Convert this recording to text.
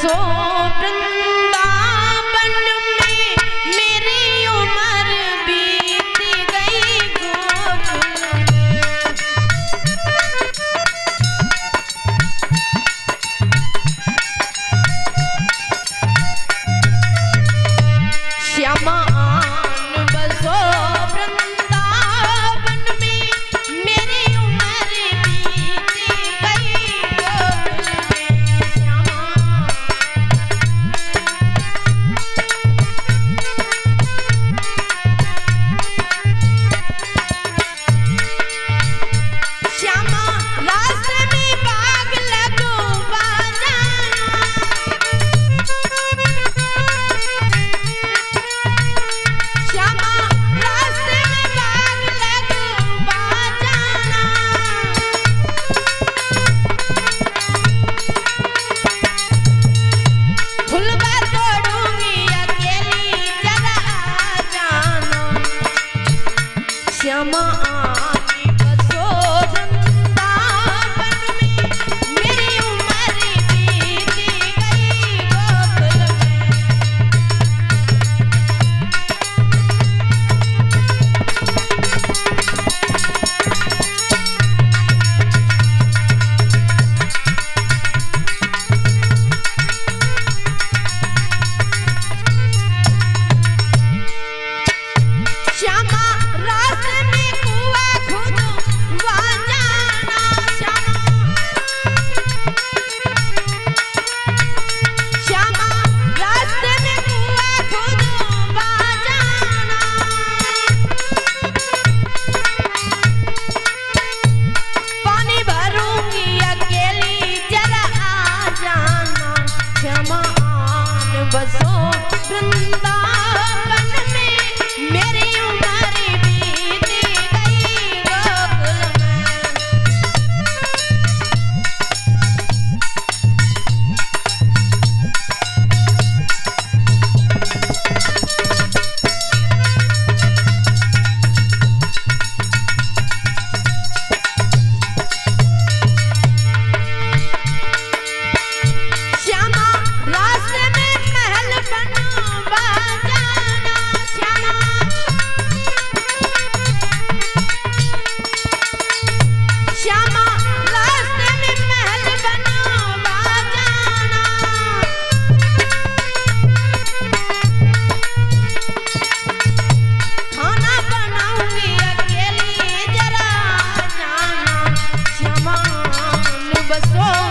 soul but so